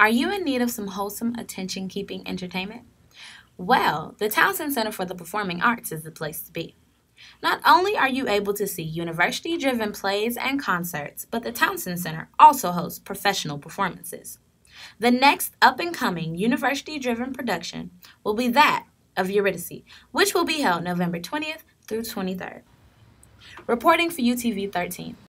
Are you in need of some wholesome, attention keeping entertainment? Well, the Townsend Center for the Performing Arts is the place to be. Not only are you able to see university driven plays and concerts, but the Townsend Center also hosts professional performances. The next up and coming university driven production will be that of Eurydice, which will be held November 20th through 23rd. Reporting for UTV 13.